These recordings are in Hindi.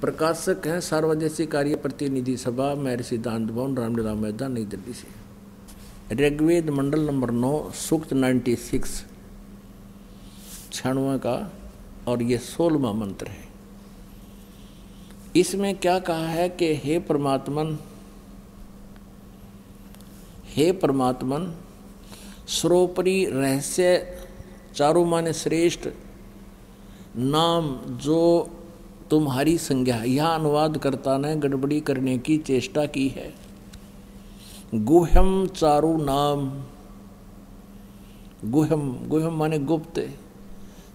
प्रकाशक हैं, सार्वजनिक कार्य प्रतिनिधि सभा, मैर सिद्धांत भवन, रामलीला मैदान, नई दिल्ली से। ऋग्वेद मंडल नंबर नौ, सूक्त नाइन्टी सिक्स छियानवे का, और ये सोलवा मंत्र है। इसमें क्या कहा है कि हे परमात्मन हे परमात्मन, सर्वोपरि रहस्य, चारों माने श्रेष्ठ, नाम जो तुम्हारी संज्ञा, यह अनुवादकर्ता ने गड़बड़ी करने की चेष्टा की है। गुहम चारु नाम। गुहम गुहम माने गुप्त,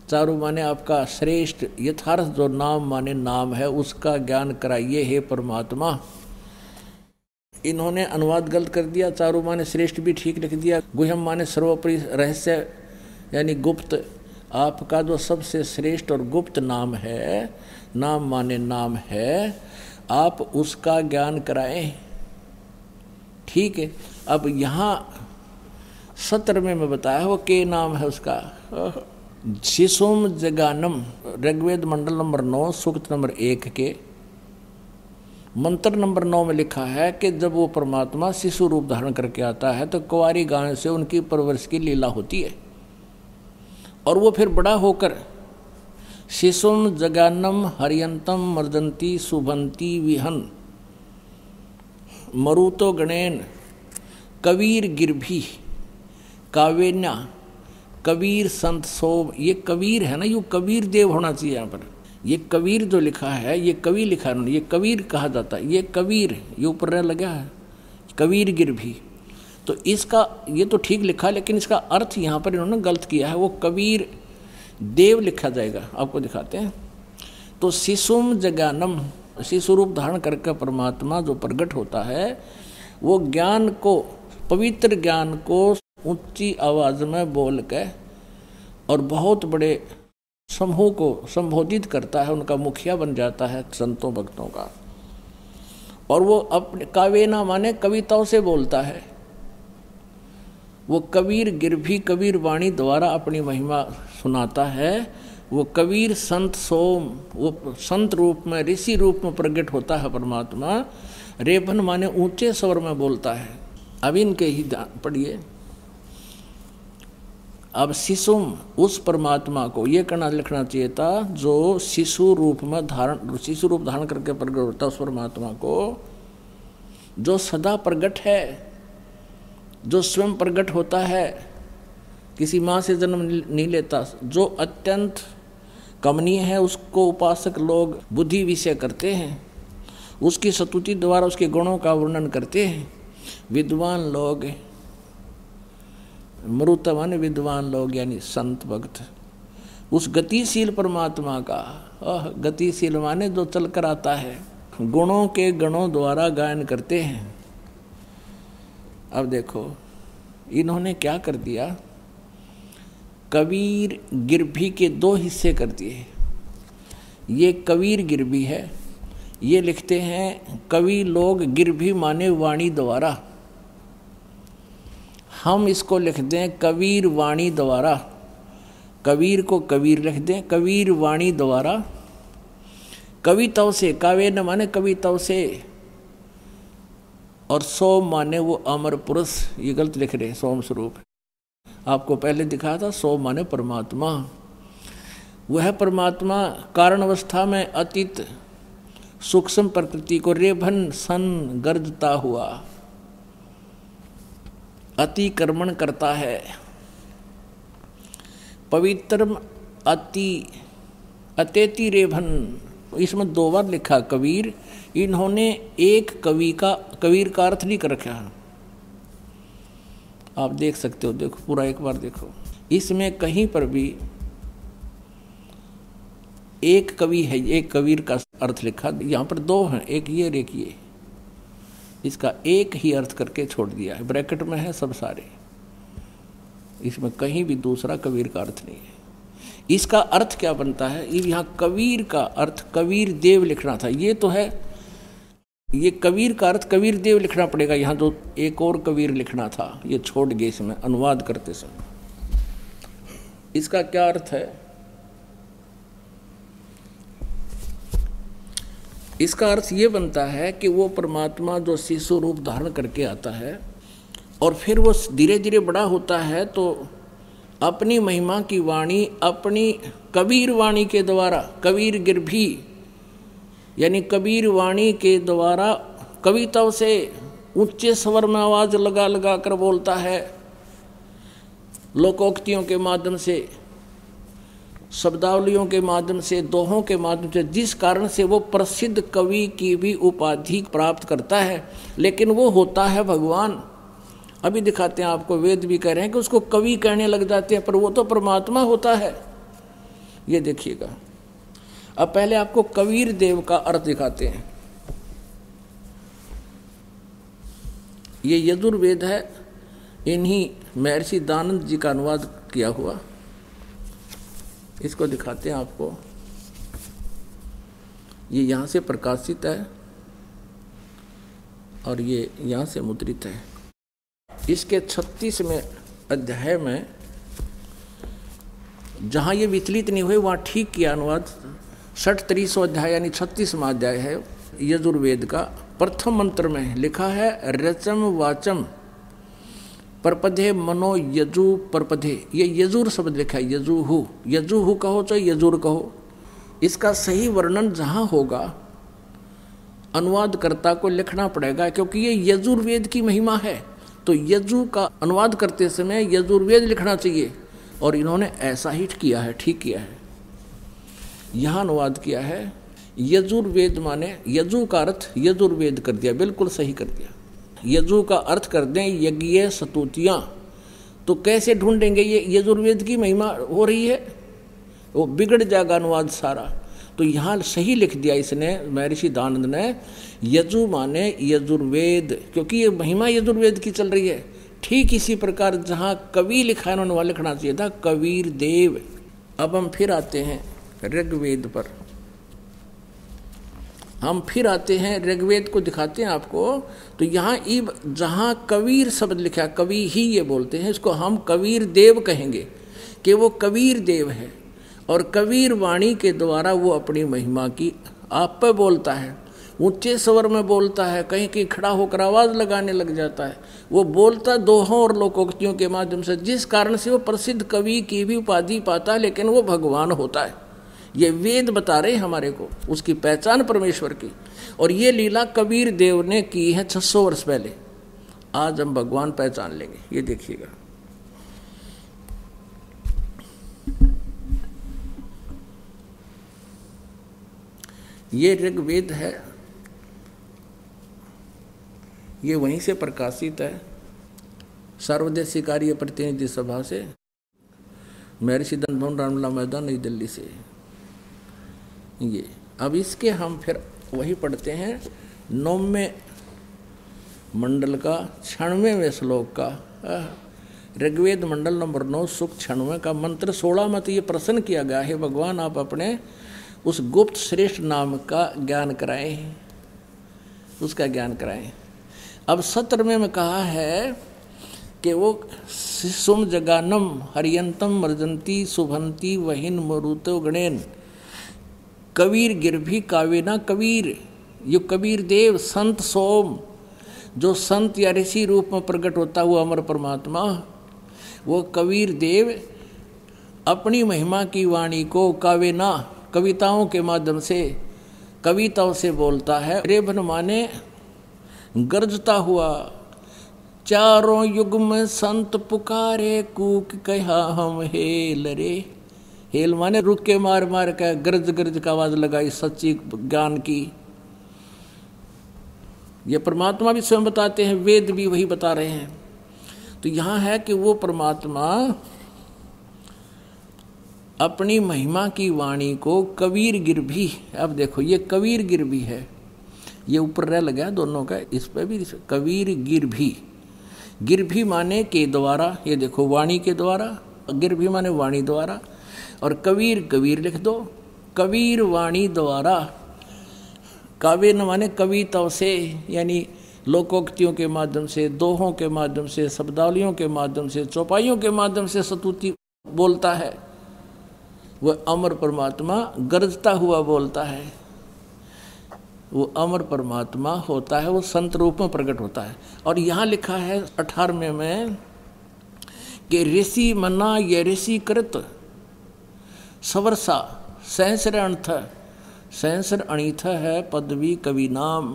चारु माने आपका श्रेष्ठ, यथार्थ जो नाम माने नाम है, उसका ज्ञान कराइए, हे परमात्मा। इन्होंने अनुवाद गलत कर दिया, चारु माने श्रेष्ठ भी ठीक लिख दिया गुहम माने सर्वोपरि रहस्य, यानी गुप्त। आपका जो सबसे श्रेष्ठ और गुप्त नाम है नाम माने नाम है, आप उसका ज्ञान कराएँ। ठीक है, अब यहाँ सत्र में मैं बताया वो के नाम है उसका। शिशुम जगानम, ऋग्वेद मंडल नंबर नौ, सूक्त नंबर एक के। मंत्र नंबर नौ में लिखा है कि जब वो परमात्मा शिशु रूप धारण करके आता है तो कुंवारी गाय से उनकी परवरिश की लीला होती है। और वो फिर बड़ा होकर शिशुम जगानम हरियंतम मर्दंती सुभंती विहन। मरुतो गणेन, कबीर गिरभी कावेन्या कबीर संत सोम। ये कबीर है ना, ये कबीर देव होना चाहिए यहाँ पर। ये कबीर जो लिखा है, ये कवि लिखा है, ये कबीर कहा जाता है, ये कबीर ये ऊपर रह लगा है, कबीर गिरभी। तो इसका, ये तो ठीक लिखा लेकिन इसका अर्थ यहाँ पर इन्होंने गलत किया है। वो कबीर देव लिखा जाएगा। आपको दिखाते हैं। तो शिशुम जगानम शिशु रूप धारण करके परमात्मा जो प्रकट होता है, वो ज्ञान को, पवित्र ज्ञान को ऊँची आवाज़ में बोल के और बहुत बड़े समूह को संबोधित करता है। उनका मुखिया बन जाता है संतों, भक्तों का। और वो अपने कावेना माने कविताओं से बोलता है। वो कबीर गिरभी कबीर वाणी द्वारा अपनी महिमा सुनाता है। वो कबीर संत सोम, वो संत रूप में, ऋषि रूप में प्रकट होता है परमात्मा। रेपन माने ऊँचे स्वर में बोलता है। अब इनके ही पढ़िए। अब शिशुम, उस परमात्मा को, ये करना लिखना चाहिए था जो शिशु रूप में धारण, शिशु रूप धारण करके प्रकट होता है उस परमात्मा को, जो सदा प्रगट है। जो स्वयं प्रकट होता है, किसी माँ से जन्म नहीं लेता, जो अत्यंत कमनीय है, उसको उपासक लोग बुद्धि विषय करते हैं, उसकी सतुति द्वारा उसके गुणों का वर्णन करते हैं। विद्वान लोग मरुत माने विद्वान लोग, यानी संत भक्त, उस गतिशील परमात्मा का, अह, गतिशील माने जो चल कर आता है, गुणों के गणों द्वारा गायन करते हैं। अब देखो, इन्होंने क्या कर दिया? कबीर गिरभी के दो हिस्से कर दिए। ये कबीर गिरभी है। ये लिखते हैं, कवि लोग गिरभी माने वाणी द्वारा। हम इसको लिख दें, कबीर वाणी द्वारा। कबीर को कबीर लिख दें, कबीर वाणी द्वारा। कविताओं से, काव्य न माने कविताओं से। और सोम माने वो अमर पुरुष, ये गलत लिख रहे हैं, सोम स्वरूप। आपको पहले दिखाया था सोम माने परमात्मा। वह परमात्मा कारण अवस्था में अतीत, सूक्ष्म प्रकृति को रेभन सन गर्जता हुआ। अतिक्रमण करता है। पवित्र अति, अतेति रेभन। इसमें दो बार लिखा, कबीर इन्होंने एक कवि का, कबीर का अर्थ नहीं कर रखा है। आप देख सकते हो, देखो, पूरा एक बार देखो। इसमें कहीं पर भी एक कवि है, एक कबीर का अर्थ लिखा, यहाँ पर दो हैं, एक ये और एक ये। इसका एक ही अर्थ करके छोड़ दिया है, ब्रैकेट में है सब सारे। इसमें कहीं भी दूसरा कबीर का अर्थ नहीं है। इसका अर्थ क्या बनता है? यहाँ कबीर का अर्थ, कबीर देव लिखना था, ये तो है ये कबीर का अर्थ कबीर देव लिखना पड़ेगा। यहाँ तो एक और कबीर लिखना था, ये छोड़ गए इसमें, अनुवाद करते समय। इसका क्या अर्थ है? इसका अर्थ ये बनता है कि वो परमात्मा जो शिशु रूप धारण करके आता है, और फिर वो धीरे धीरे बड़ा होता है तो अपनी महिमा की वाणी, अपनी कबीर वाणी के द्वारा, कबीर गिरभी यानी कबीर वाणी के द्वारा कविताओं से ऊँचे स्वर में आवाज़ लगा लगा कर बोलता है। लोकोक्तियों के माध्यम से, शब्दावलियों के माध्यम से, दोहों के माध्यम से, जिस कारण से वो प्रसिद्ध कवि की भी उपाधि प्राप्त करता है, लेकिन वो होता है भगवान। अभी दिखाते हैं आपको, वेद भी कह रहे हैं कि उसको कवि कहने लग जाते हैं, पर वो तो परमात्मा होता है। ये देखिएगा। अब पहले आपको कबीर देव का अर्थ दिखाते हैं। ये यजुर्वेद है, इन्हीं महर्षि दानंद जी का अनुवाद किया हुआ। इसको दिखाते हैं आपको। ये यहाँ से प्रकाशित है और ये यहाँ से मुद्रित है। इसके छत्तीसवें अध्याय में, जहाँ ये विचलित नहीं हुए, वहाँ ठीक किया अनुवाद षठ त्रीसो अध्याय यानी छत्तीसवा अध्याय है, यजुर्वेद का प्रथम मंत्र में लिखा है, रचम वाचम परपधे मनो यजु परपधे ये यजुर शब्द लिखा है, यजुहु। यजुहु कहो चाहे यजुर कहो। इसका सही वर्णन जहाँ होगा, अनुवादकर्ता को लिखना पड़ेगा, क्योंकि ये यजुर्वेद की महिमा है। तो यजु का अनुवाद करते समय यजुर्वेद लिखना चाहिए, और इन्होंने ऐसा ही किया है, ठीक किया है। यहाँ अनुवाद किया है, यजुर्वेद माने यजु का अर्थ यजुर्वेद कर दिया, बिल्कुल सही कर दिया। यजु का अर्थ कर दें यज्ञ सतुतियाँ। तो कैसे ढूंढेंगे ये यजुर्वेद की महिमा हो रही है? वो बिगड़ जाएगा अनुवाद सारा। तो यहाँ सही लिख दिया इसने, महर्षि दानंद ने, यजु माने यजुर्वेद, क्योंकि ये महिमा यजुर्वेद की चल रही है। ठीक इसी प्रकार जहाँ कवि लिखा है, उन्होंने वहाँ लिखना चाहिए था, कबीर देव। अब हम फिर आते हैं। ऋग्वेद पर। हम फिर आते हैं, ऋग्वेद को दिखाते हैं आपको। तो यहाँ इब, जहाँ कबीर शब्द लिखा, कवि ही ये बोलते हैं, इसको हम कबीर देव कहेंगे, कि वो कबीर देव है। और कबीर वाणी के द्वारा वो अपनी महिमा की आप पर बोलता है। ऊँचे स्वर में बोलता है, कहीं कहीं खड़ा होकर आवाज़ लगाने लग जाता है। वो बोलता दोहों और लोकोक्तियों के माध्यम से, जिस कारण से वो प्रसिद्ध कवि की भी उपाधि पाता है, लेकिन वो भगवान होता है। ये वेद बता रहे हमारे को, उसकी पहचान परमेश्वर की। और ये लीला कबीर देव ने की है 600 वर्ष पहले। आज हम भगवान पहचान लेंगे, ये देखिएगा। ये ऋग्वेद है। ये वहीं से प्रकाशित है सर्वदेशी कार्य प्रतिनिधि सभा से। महर्षि धन रामला मैदान, नई दिल्ली से। ये। अब इसके हम फिर वही पढ़ते हैं, नौवे मंडल का छणवें श्लोक का ऋग्वेद मंडल नंबर नौ, सुख छणवे का मंत्र सोलह में तो ये प्रश्न किया गया, है भगवान, आप अपने उस गुप्त श्रेष्ठ नाम का ज्ञान कराएँ। उसका ज्ञान कराएँ। अब सत्र में मैं कहा है कि वो सुम जगानम, हरियंतम मर्जंती, सुभंती, वहिन मरुतो गणेन। कबीर गिर गिरभी कावेना कबीर। यो कबीर देव, संत सोम। जो संत या ऋषि रूप में प्रकट होता हुआ अमर परमात्मा, वो कबीर देव अपनी महिमा की वाणी को कावेना कविताओं के माध्यम से, कविताओं से बोलता है। रेभन माने, गरजता हुआ, चारों युग में संत पुकारे, कूक कहा हम हे लरे। हेल माने रुक के मार मार के गरज गरज का आवाज़ लगाई, सच्ची ज्ञान की। ये परमात्मा भी स्वयं बताते हैं, वेद भी वही बता रहे हैं। तो यहाँ है कि वो परमात्मा अपनी महिमा की वाणी को कबीर गिर भी, अब देखो ये कबीर गिर भी है। ये ऊपर रह लगा दोनों का, इस पर भी कबीर गिर भी। गिर भी माने के द्वारा, ये देखो वाणी के द्वारा, गिर भी माने वाणी द्वारा। और कबीर कबीर लिख दो। कबीर वाणी द्वारा। काव्य न माने कविताओं से, यानी लोकोक्तियों के माध्यम से, दोहों के माध्यम से, शब्दावलियों के माध्यम से, चौपाइयों के माध्यम से सतुति बोलता है। वह अमर परमात्मा गरजता हुआ बोलता है। वो अमर परमात्मा होता है, वो संत रूप में प्रकट होता है। और यहाँ लिखा है अठारहवें में कि ऋषि मना ये ऋषि कृत। सवरसा सहस्र अणथ सहस्र अणिथ है पदवी कवि नाम।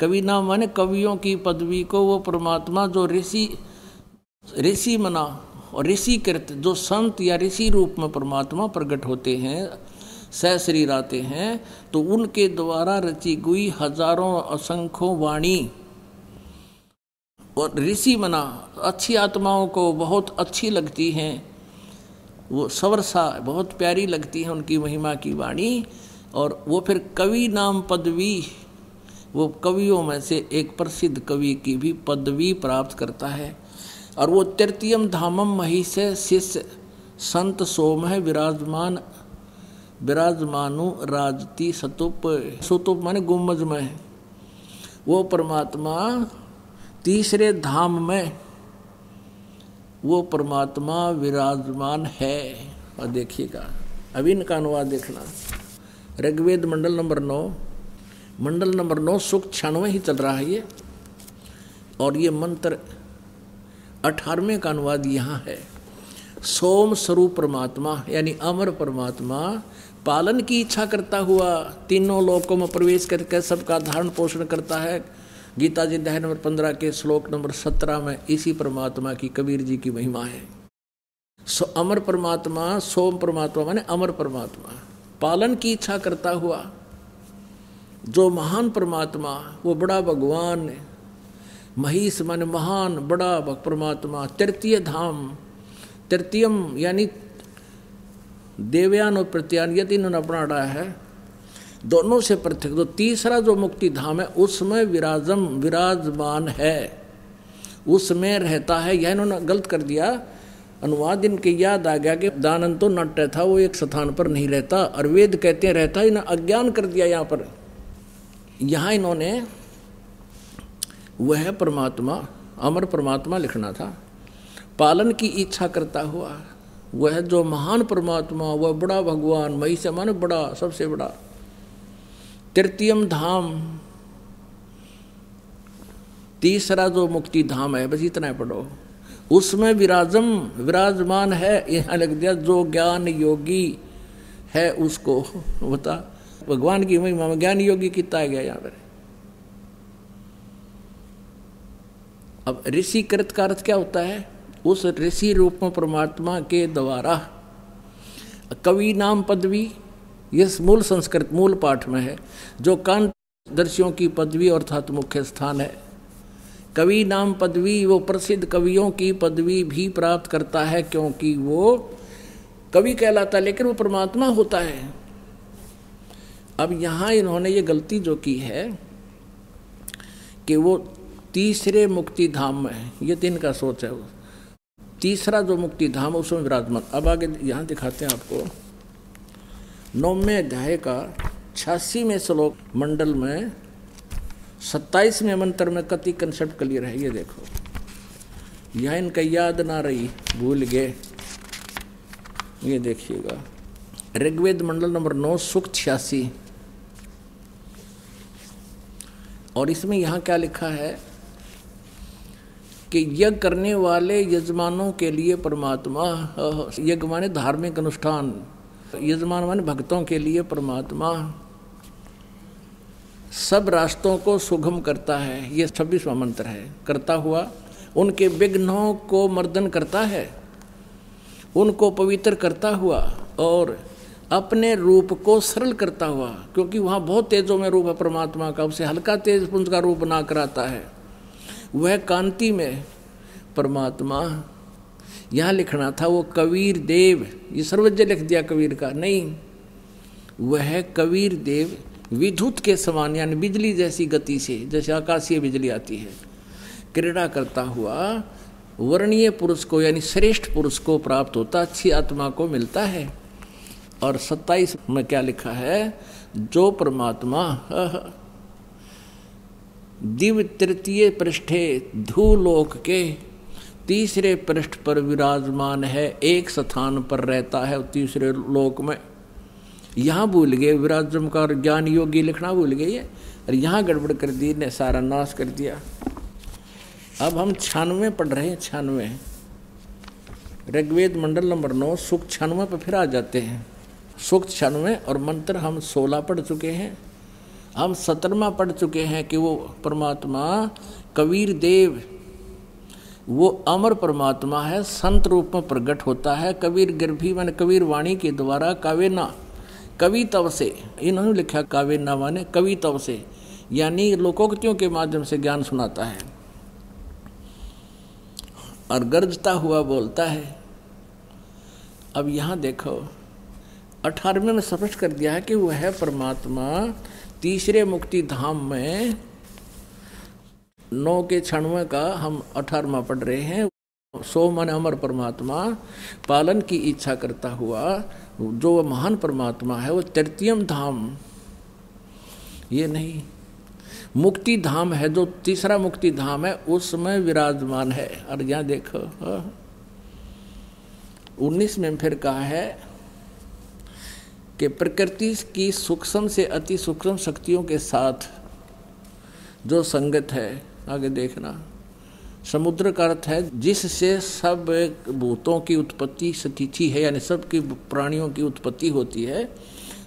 कवि नाम माने कवियों की पदवी को वो परमात्मा जो ऋषि ऋषि मना और ऋषि कृत जो संत या ऋषि रूप में परमात्मा प्रकट होते हैं सहशरीर आते हैं तो उनके द्वारा रची गई हज़ारों असंख्यों वाणी। और ऋषि मना, अच्छी आत्माओं को बहुत अच्छी लगती हैं। वो सवरसा बहुत प्यारी लगती है उनकी महिमा की वाणी, और वो फिर कवि नाम पदवी, वो कवियों में से एक प्रसिद्ध कवि की भी पदवी प्राप्त करता है। और वो तृतीयम धामम मही से शिष्य संत सोम है विराजमान, विराजमानु राजती सतुप, सुतुप माने गुम्बज में। वो परमात्मा तीसरे धाम में वो परमात्मा विराजमान है। और देखिएगा, अभी इनका अनुवाद देखना। ऋग्वेद मंडल नंबर नौ। मंडल नंबर नौ सुख क्षण ही चल रहा है ये। और ये मंत्र अठारहवें का अनुवाद यहाँ है। सोम स्वरूप परमात्मा, यानी अमर परमात्मा, पालन की इच्छा करता हुआ तीनों लोकों में प्रवेश करके सबका धारण पोषण करता है। गीता जी अध्याय नंबर पंद्रह के श्लोक नंबर सत्रह में इसी परमात्मा की कबीर जी की महिमा है। सो अमर परमात्मा, सोम परमात्मा माने अमर परमात्मा। पालन की इच्छा करता हुआ, जो महान परमात्मा, वो बड़ा भगवान महिष मन महान, बड़ा परमात्मा। तृतीय धाम, तृतीयम यानी देवयान और प्रत्यान यदि इन्होंने अपना है। दोनों से पृथक तो तीसरा जो मुक्ति धाम है, उसमें विराजम, विराजमान है। उसमें रहता है, यह इन्होंने गलत कर दिया। अनुवाद इनके याद आ गया कि दानंद तो नट्य था वो एक स्थान पर नहीं रहता। और वेद कहते हैं, रहता, इन्हें अज्ञान कर दिया यहाँ पर। यहाँ इन्होंने वह परमात्मा, अमर परमात्मा लिखना था। पालन की इच्छा करता हुआ, वह जो महान परमात्मा, वह बड़ा भगवान मई से मान बड़ा, सबसे बड़ा। तृतीयम धाम। तीसरा जो मुक्ति धाम है, बस इतना है पढ़ो। उसमें विराजम, विराजमान है, यहाँ लग दिया, जो ज्ञान योगी है उसको। बता, भगवान की महिमा में ज्ञान योगी कितना है गया यहाँ पर? अब ऋषि कृत का अर्थ क्या होता है? उस ऋषि रूप में परमात्मा के द्वारा कवि नाम पदवी ये मूल संस्कृत, मूल पाठ में है, जो कांत दर्शियों की पदवी अर्थात मुख्य स्थान है। कवि नाम पदवी, वो प्रसिद्ध कवियों की पदवी भी प्राप्त करता है, क्योंकि वो कवि कहलाता है, लेकिन वो परमात्मा होता है। अब यहाँ इन्होंने ये गलती जो की है, कि वो तीसरे मुक्ति धाम में है। ये तीन का सोच है वो। तीसरा जो मुक्ति धाम उसमें विराजमान। अब आगे यहाँ दिखाते हैं आपको। नौवे अध्याय का छियासी में श्लोक मंडल में सत्ताईसवें मंत्र में कति कंसेप्ट क्लियर है ये देखो। यह इनका याद ना रही, भूल गए। ये देखिएगा। ऋग्वेद मंडल नंबर नौ, सुख छियासी। और इसमें यहाँ क्या लिखा है कि यज्ञ करने वाले यजमानों के लिए परमात्मा, यज्ञ माने धार्मिक अनुष्ठान। यजमान माने भक्तों के लिए परमात्मा सब रास्तों को सुगम करता है, ये छब्बीसवा मंत्र है। करता हुआ उनके विघ्नों को मर्दन करता है, उनको पवित्र करता हुआ और अपने रूप को सरल करता हुआ, क्योंकि वहाँ बहुत तेजों में रूप है परमात्मा का, उसे हल्का तेज पुंज का रूप बना कराता है। वह कांति में परमात्मा यहाँ लिखना था वो कबीर देव। ये सर्वज्ञ लिख दिया कबीर का। नहीं, वह कबीर देव विद्युत के समान, यानी बिजली जैसी गति से, जैसे आकाशीय बिजली आती है, क्रीड़ा करता हुआ वर्णीय पुरुष को, यानी श्रेष्ठ पुरुष को प्राप्त होता, अच्छी आत्मा को मिलता है। और सत्ताईस में क्या लिखा है? जो परमात्मा दिव्य तृतीय पृष्ठे धूलोक के तीसरे पृष्ठ पर विराजमान है, एक स्थान पर रहता है तीसरे लोक में। यहाँ भूल गए विराट जमकार ज्ञान योगी लिखना भूल गए और यहाँ गड़बड़ कर दी ने, सारा नाश कर दिया। अब हम छानवे पढ़ रहे हैं, छानवे। ऋग्वेद मंडल नंबर नौ, सुख छानवे पर फिर आ जाते हैं। सुख छानवे और मंत्र हम सोलह पढ़ चुके हैं। हम सत्रहवा पढ़ चुके हैं कि वो परमात्मा कबीर देव वो अमर परमात्मा है, संत रूप में प्रकट होता है। कबीर गर्भी मन कबीर वाणी के द्वारा कावेना कवि तव से, इन्होंने लिखा कावेना माने कवि तव से, यानी लोकोक्तियों के माध्यम से ज्ञान सुनाता है। और गर्जता हुआ बोलता है, अब यहाँ देखो, अठारहवें में स्पष्ट कर दिया है कि वह परमात्मा, तीसरे मुक्ति धाम में नौ के क्षणवे का हम अठारवा पढ़ रहे हैं, सो मन अमर परमात्मा, पालन की इच्छा करता हुआ, जो वह महान परमात्मा है वो तृतीयम धाम ये नहीं, मुक्ति धाम है, जो तीसरा मुक्ति धाम है, उसमें विराजमान है और यहाँ देखो हाँ। उन्नीस में फिर कहा है कि प्रकृति की सूक्ष्म से अति सूक्ष्म शक्तियों के साथ जो संगत है आगे देखना। समुद्र का अर्थ है जिससे सब भूतों की उत्पत्ति स्थिति है, यानी सबकी प्राणियों की उत्पत्ति होती है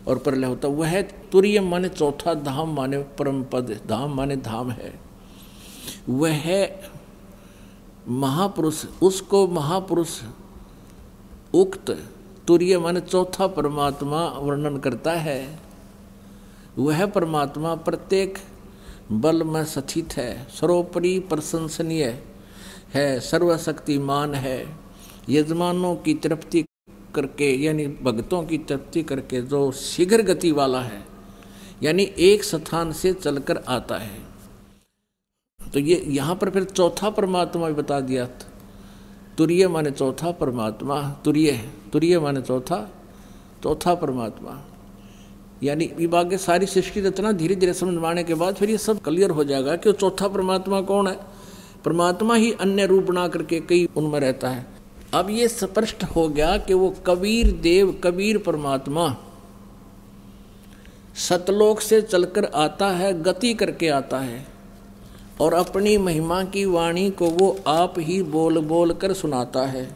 और प्रलय होता वह तुरीय माने चौथा धाम माने परम पद धाम माने धाम है। वह महापुरुष। उसको महापुरुष उक्त तुरीय माने चौथा परमात्मा वर्णन करता है। वह परमात्मा प्रत्येक बल में सचित है, सर्वोपरि प्रशंसनीय है, सर्वशक्तिमान है। यजमानों की तृप्ति करके, यानी भक्तों की तृप्ति करके जो शीघ्र गति वाला है, यानी एक स्थान से चलकर आता है। तो ये यहाँ पर फिर चौथा परमात्मा भी बता दिया तुरीय माने चौथा परमात्मा, तुरीय तुरीय माने चौथा चौथा परमात्मा। यानी विभाग के सारी सृष्टि रचना धीरे धीरे समझ माने के बाद फिर ये सब क्लियर हो जाएगा कि चौथा परमात्मा कौन है? परमात्मा ही अन्य रूप बना करके कई उनमें रहता है। अब ये स्पष्ट हो गया कि वो कबीर देव, कबीर परमात्मा सतलोक से चलकर आता है, गति करके आता है और अपनी महिमा की वाणी को वो आप ही बोल बोल कर सुनाता है।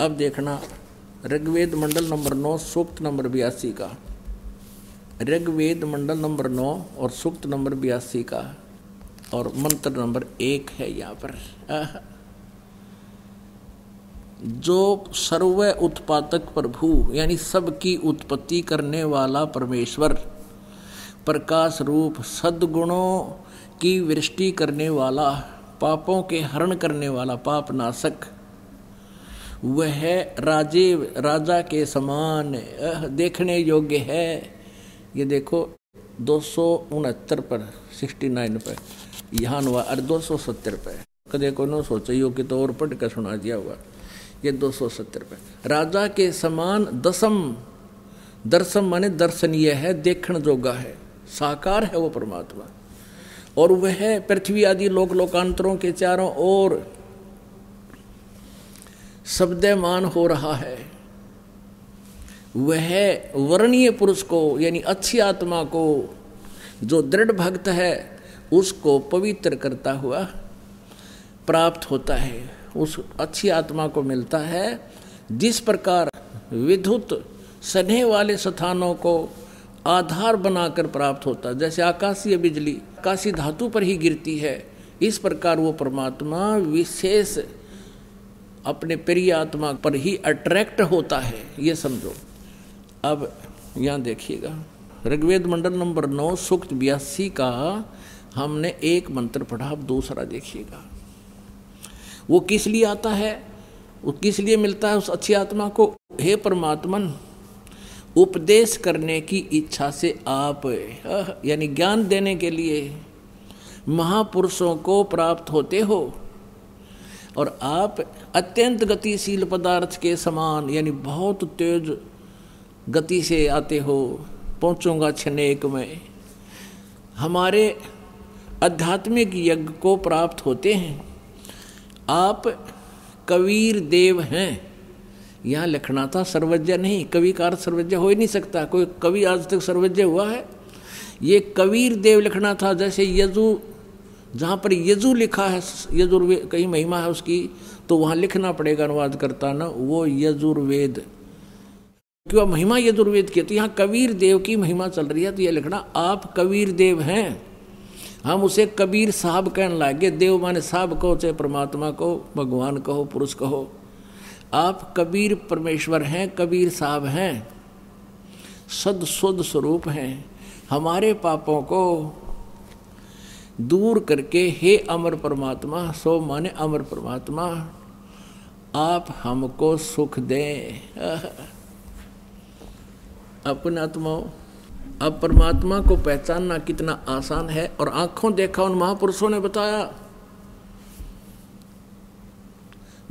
अब देखना ऋग्वेद मंडल नंबर नौ, सूक्त नंबर बयासी का। ऋग्वेद मंडल नंबर नौ और सूक्त नंबर बयासी का और मंत्र नंबर एक है यहाँ पर। जो सर्व उत्पादक प्रभु, यानी सबकी उत्पत्ति करने वाला परमेश्वर, प्रकाश रूप सद्गुणों की वृष्टि करने वाला, पापों के हरण करने वाला पाप नाशक, वह राजे राजा के समान देखने योग्य है। ये देखो, दो सौ उनहत्तर पर सिक्सटी नाइन पर। यहाँ हुआ, अरे दो सौ सत्तर पर कदे को नो, सोचा, यो कि तो और पढ़ कर सुना दिया हुआ। ये दो सौ सत्तर पे राजा के समान दसम, दर्शन माने दर्शनीय है, देखण जोगा है, साकार है वो परमात्मा। और वह पृथ्वी आदि लोक लोकांतरों के चारों ओर शब्दमान हो रहा है। वह वर्णीय पुरुष को, यानी अच्छी आत्मा को, जो दृढ़ भक्त है, उसको पवित्र करता हुआ प्राप्त होता है। उस अच्छी आत्मा को मिलता है, जिस प्रकार विद्युत सने वाले स्थानों को आधार बनाकर प्राप्त होता है। जैसे आकाशीय बिजली आकाशी धातु पर ही गिरती है, इस प्रकार वो परमात्मा विशेष अपने प्रिय आत्मा पर ही अट्रैक्ट होता है, ये समझो। अब यहाँ देखिएगा, ऋग्वेद मंडल नंबर नौ, सूक्त बयासी का हमने एक मंत्र पढ़ा, अब दूसरा देखिएगा। वो किस लिए आता है? वो किस लिए मिलता है उस अच्छी आत्मा को? हे परमात्मन, उपदेश करने की इच्छा से आप यानी ज्ञान देने के लिए महापुरुषों को प्राप्त होते हो और आप अत्यंत गतिशील पदार्थ के समान, यानी बहुत तेज गति से आते हो, पहुंचूँगा छनेक में। हमारे आध्यात्मिक यज्ञ को प्राप्त होते हैं। आप कबीर देव हैं। यहाँ लिखना था सर्वज्ञ नहीं कवि का अर्थ सर्वज्ञ हो ही नहीं सकता। कोई कवि आज तक सर्वज्ञ हुआ है? ये कबीर देव लिखना था जैसे यजु, जहाँ पर यजु लिखा है यजुर्वेद कहीं महिमा है उसकी तो वहाँ लिखना पड़ेगा अनुवाद करता ना, वो यजुर्वेद। क्यों महिमा यजुर्वेद की तो यहाँ कबीर देव की महिमा चल रही है। तो ये लिखना, आप कबीर देव हैं। हम उसे कबीर साहब कहने लगे देव माने साहब कहो, चाहे परमात्मा को भगवान कहो, पुरुष कहो। आप कबीर परमेश्वर हैं, कबीर साहब हैं। सद शुद्ध स्वरूप हैं। हमारे पापों को दूर करके, हे अमर परमात्मा, सो माने अमर परमात्मा, आप हमको सुख दें। अपने आत्माओं अब परमात्मा को पहचानना कितना आसान है और आँखों देखा उन महापुरुषों ने बताया।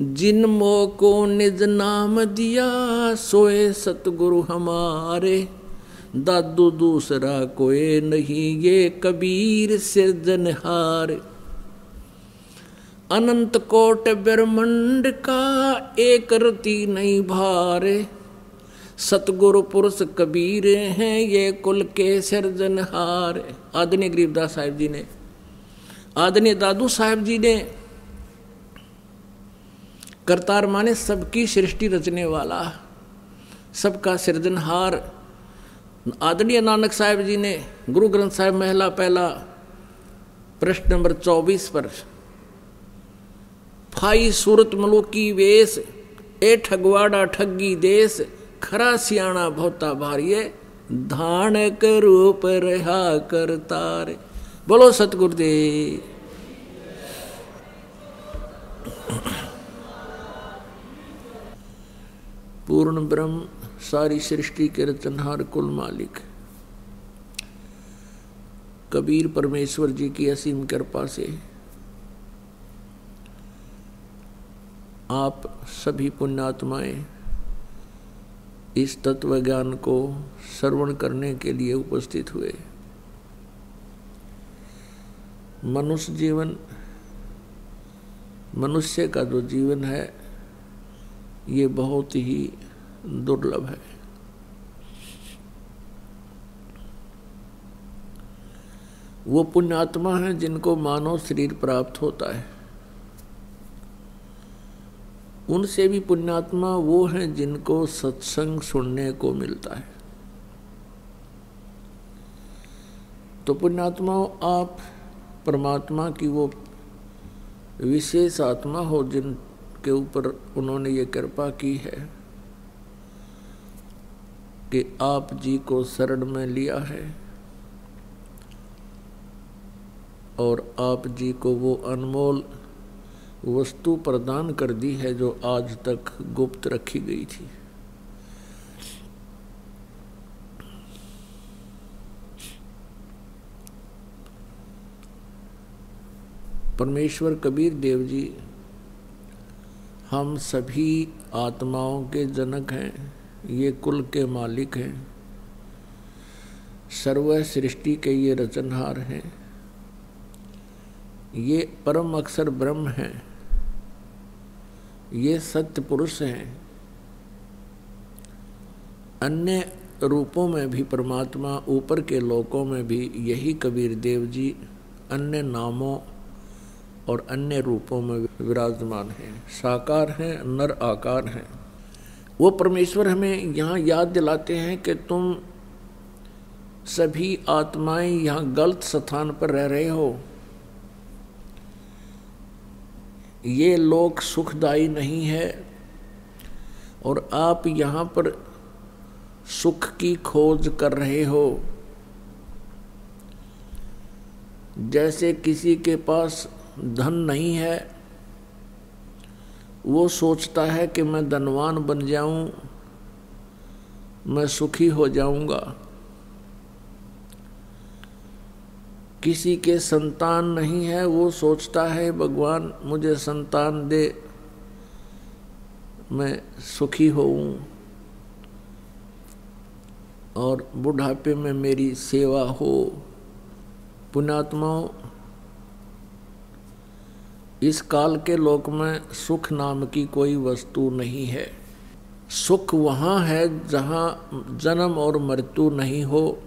जिन मो को निज नाम दिया, सोए सतगुरु हमारे। दादू दूसरा कोई नहीं, ये कबीर सिरजनहार अनंत कोट ब्रह्मंड का एक रति नहीं भारे। सतगुरु पुरुष कबीर हैं, ये कुल के सृजनहार आदरणीय गरीबदास साहिब जी ने, आदरणीय दादू साहब जी ने, करतार माने सबकी सृष्टि रचने वाला, सबका सृजनहार आदरणीय नानक साहब जी ने, गुरु ग्रंथ साहिब महला पहला, प्रश्न नंबर चौबीस पर, फाई सूरत मलुकी वेश, ए ठगवाड़ा ठगी देश खरा सियाणा भोता भारिये धानक रूप रहा करतार बोलो सतगुरुदेव। पूर्ण ब्रह्म, सारी सृष्टि के रचनहार कुल मालिक। कबीर परमेश्वर जी की असीम कृपा से आप सभी पुण्यात्माएँ इस तत्व ज्ञान को श्रवण करने के लिए उपस्थित हुए। मनुष्य जीवन, मनुष्य का जो जीवन है, ये बहुत ही दुर्लभ है। वो पुण्यात्मा है जिनको मानव शरीर प्राप्त होता है। उनसे भी पुण्यात्मा वो हैं जिनको सत्संग सुनने को मिलता है। तो पुण्यात्मा आप, परमात्मा की वो विशेष आत्मा हो जिनके ऊपर उन्होंने ये कृपा की है कि आप जी को शरण में लिया है और आप जी को वो अनमोल वस्तु प्रदान कर दी है जो आज तक गुप्त रखी गई थी। परमेश्वर कबीर देव जी, हम सभी आत्माओं के जनक हैं, ये कुल के मालिक हैं। सर्व सृष्टि के ये रचनहार हैं। ये परम अक्षर ब्रह्म हैं। ये सत्य पुरुष हैं। अन्य रूपों में भी परमात्मा, ऊपर के लोकों में भी यही कबीर देव जी अन्य नामों और अन्य रूपों में विराजमान हैं। साकार हैं, नर आकार हैं। वो परमेश्वर हमें यहाँ याद दिलाते हैं कि तुम सभी आत्माएँ यहाँ गलत स्थान पर रह रहे हो। ये लोक सुखदायी नहीं है और आप यहाँ पर सुख की खोज कर रहे हो। जैसे किसी के पास धन नहीं है, वो सोचता है कि मैं धनवान बन जाऊँ, मैं सुखी हो जाऊँगा। किसी के संतान नहीं है, वो सोचता है, भगवान, मुझे संतान दे। मैं सुखी होऊं और बुढ़ापे में मेरी सेवा हो। पुणात्माओं इस काल के लोक में सुख नाम की कोई वस्तु नहीं है। सुख वहाँ है जहाँ जन्म और मृत्यु नहीं हो।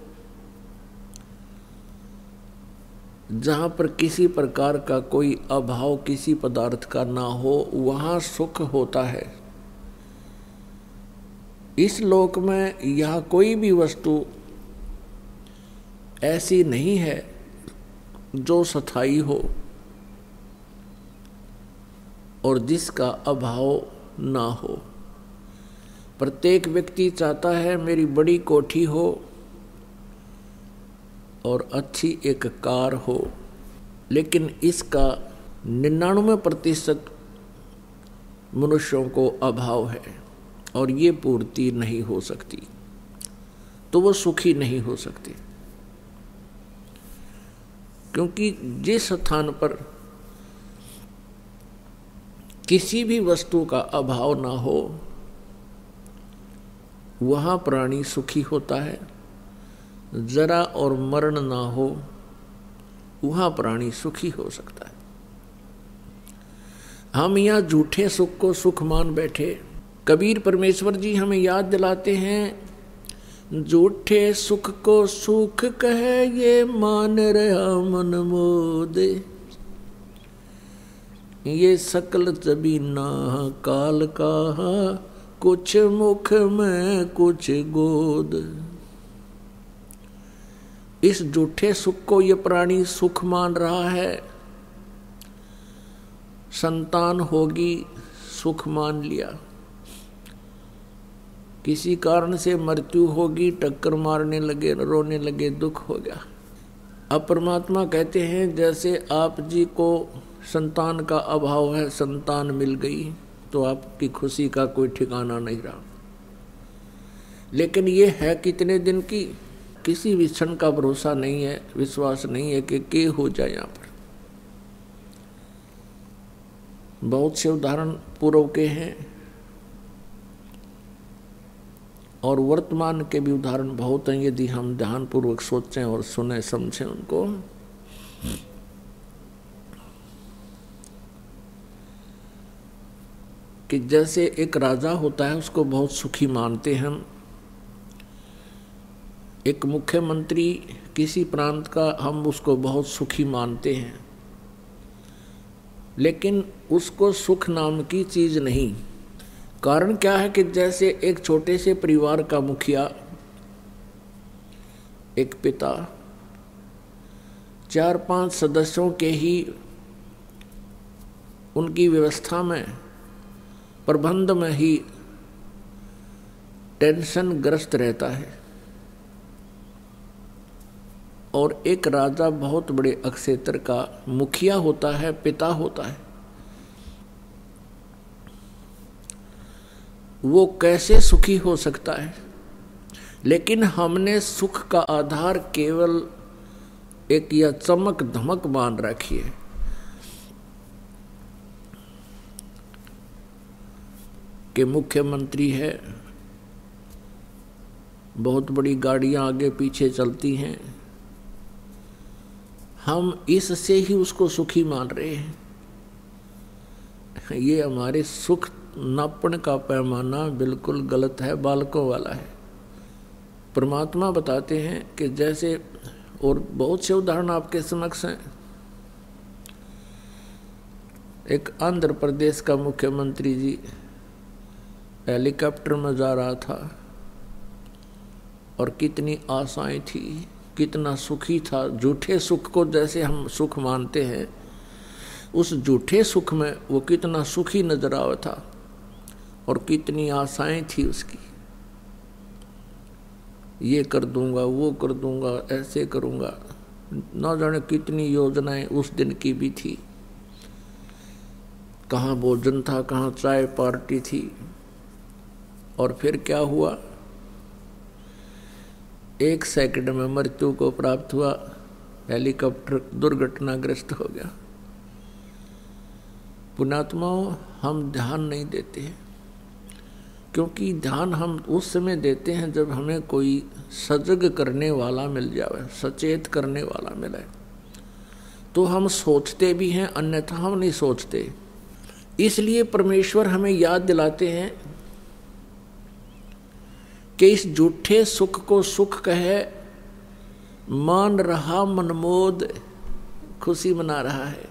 जहाँ पर किसी प्रकार का कोई अभाव किसी पदार्थ का ना हो, वहाँ सुख होता है। इस लोक में यह कोई भी वस्तु ऐसी नहीं है जो सथाई हो और जिसका अभाव ना हो। प्रत्येक व्यक्ति चाहता है मेरी बड़ी कोठी हो और अच्छी एक कार हो। लेकिन इसका निन्यानवे प्रतिशत मनुष्यों को अभाव है और ये पूर्ति नहीं हो सकती। तो वो सुखी नहीं हो सकते। क्योंकि जिस स्थान पर किसी भी वस्तु का अभाव ना हो, वहाँ प्राणी सुखी होता है। जरा और मरण ना हो, वहाँ प्राणी सुखी हो सकता है। हम यहाँ झूठे सुख को सुख मान बैठे। कबीर परमेश्वर जी हमें याद दिलाते हैं, झूठे सुख को सुख कहे ये मान रहा मन मोदे। ये सकल जबीना काल का कुछ मुख में कुछ गोद। इस झूठे सुख को ये प्राणी सुख मान रहा है। संतान होगी, सुख मान लिया। किसी कारण से मृत्यु होगी, टक्कर मारने लगे, रोने लगे, दुख हो गया। अब परमात्मा कहते हैं, जैसे आप जी को संतान का अभाव है, संतान मिल गई तो आपकी खुशी का कोई ठिकाना नहीं रहा। लेकिन ये है कितने दिन की? किसी भी क्षण का भरोसा नहीं है, विश्वास नहीं है कि के हो जाए यहाँ पर। बहुत से उदाहरण पूर्व के हैं और वर्तमान के भी उदाहरण बहुत हैं, यदि हम ध्यानपूर्वक सोचें और सुने, समझें उनको। कि जैसे एक राजा होता है, उसको बहुत सुखी मानते हैं हम। एक मुख्यमंत्री किसी प्रांत का हम उसको बहुत सुखी मानते हैं। लेकिन उसको सुख नाम की चीज़ नहीं। कारण क्या है कि जैसे एक छोटे से परिवार का मुखिया, एक पिता चार पाँच सदस्यों के ही उनकी व्यवस्था में, प्रबंध में ही टेंशन ग्रस्त रहता है। और एक राजा बहुत बड़े अक्षेत्र का मुखिया होता है, पिता होता है। वो कैसे सुखी हो सकता है? लेकिन हमने सुख का आधार केवल एक या चमक धमक मान रखी है। के मुख्यमंत्री है, बहुत बड़ी गाड़ियाँ आगे पीछे चलती हैं हम इससे ही उसको सुखी मान रहे हैं। ये हमारे सुख नापण का पैमाना बिल्कुल गलत है, बालकों वाला है। परमात्मा बताते हैं कि जैसे, और बहुत से उदाहरण आपके समक्ष हैं। एक आंध्र प्रदेश का मुख्यमंत्री जी हेलीकॉप्टर में जा रहा था, और कितनी आशाएँ थी। कितना सुखी था। झूठे सुख को जैसे हम सुख मानते हैं, उस झूठे सुख में वो कितना सुखी नज़र आ था और कितनी आशाएँ थी उसकी। ये कर दूँगा, वो कर दूँगा, ऐसे करूँगा। ना जाने कितनी योजनाएँ उस दिन की भी थी। कहाँ भोजन था, कहाँ चाय पार्टी थी। और फिर क्या हुआ? एक सेकंड में मृत्यु को प्राप्त हुआ हेलीकॉप्टर दुर्घटनाग्रस्त हो गया। पुणात्माओं, हम ध्यान नहीं देते हैं। क्योंकि ध्यान हम उस समय देते हैं जब हमें कोई सजग करने वाला मिल जाए सचेत करने वाला मिले। तो हम सोचते भी हैं, अन्यथा हम नहीं सोचते। इसलिए परमेश्वर हमें याद दिलाते हैं कि इस झूठे सुख को सुख कहे, मान रहा मनमोद, खुशी मना रहा है।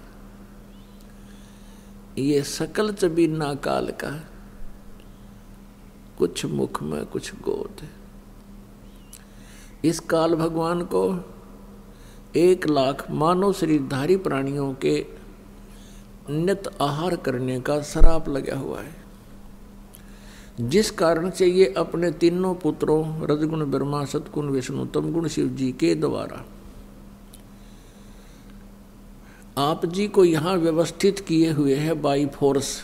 ये सकल चबीना काल का कुछ मुख में कुछ गोद इस काल भगवान को एक लाख मानव शरीरधारी प्राणियों के नित आहार करने का शराप लगा हुआ है। जिस कारण से ये अपने तीनों पुत्रों, रजगुण, ब्रह्मा, सतगुण, विष्णु, तमगुण, शिव जी के द्वारा। आप जी को यहाँ व्यवस्थित किए हुए है बाई फोर्स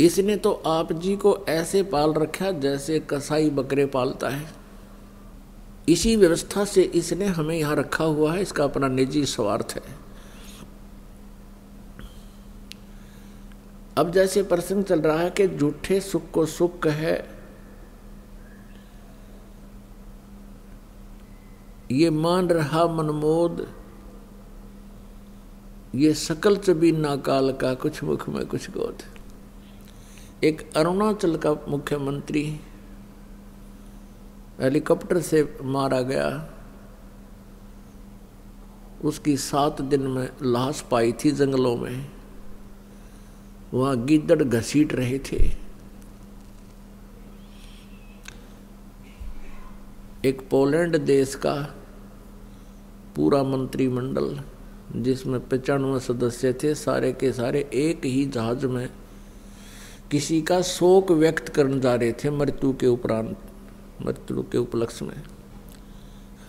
इसने तो आप जी को ऐसे पाल रखा जैसे कसाई बकरे पालता है। इसी व्यवस्था से इसने हमें यहाँ रखा हुआ है, इसका अपना निजी स्वार्थ है। अब जैसे प्रसंग चल रहा है कि झूठे सुख को सुख है ये मान रहा मनमोद, ये सकल चबी नाकाल का कुछ मुख में कुछ गोद। एक अरुणाचल का मुख्यमंत्री हेलीकॉप्टर से मारा गया। उसकी सात दिन में लाश पाई थी जंगलों में। वहाँ गिद्दड़ घसीट रहे थे। एक पोलैंड देश का पूरा मंत्रिमंडल, जिसमें पचानवे सदस्य थे, सारे के सारे एक ही जहाज़ में किसी का शोक व्यक्त करने जा रहे थे मृत्यु के उपरांत, मृत्यु के उपलक्ष्य में।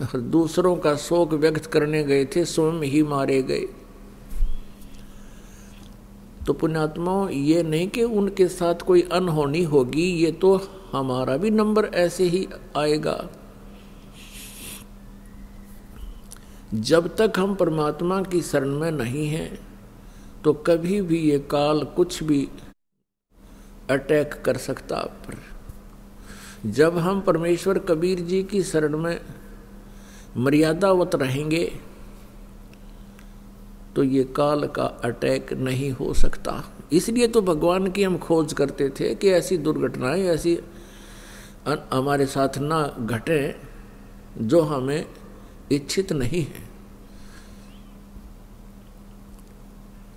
और दूसरों का शोक व्यक्त करने गए थे, स्वयं ही मारे गए। तो पुण्यात्माओं ये नहीं कि उनके साथ कोई अनहोनी होगी, ये तो हमारा भी नंबर ऐसे ही आएगा। जब तक हम परमात्मा की शरण में नहीं हैं तो कभी भी ये काल कुछ भी अटैक कर सकता पर। जब हम परमेश्वर कबीर जी की शरण में मर्यादावत रहेंगे तो ये काल का अटैक नहीं हो सकता। इसलिए तो भगवान की हम खोज करते थे कि ऐसी दुर्घटनाएँ, ऐसी हमारे साथ ना घटे जो हमें इच्छित नहीं है।